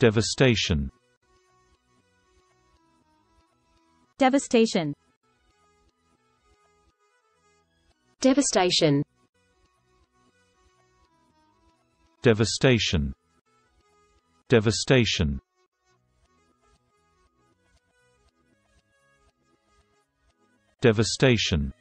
Devastation Devastation. Devastation. Devastation Devastation Devastation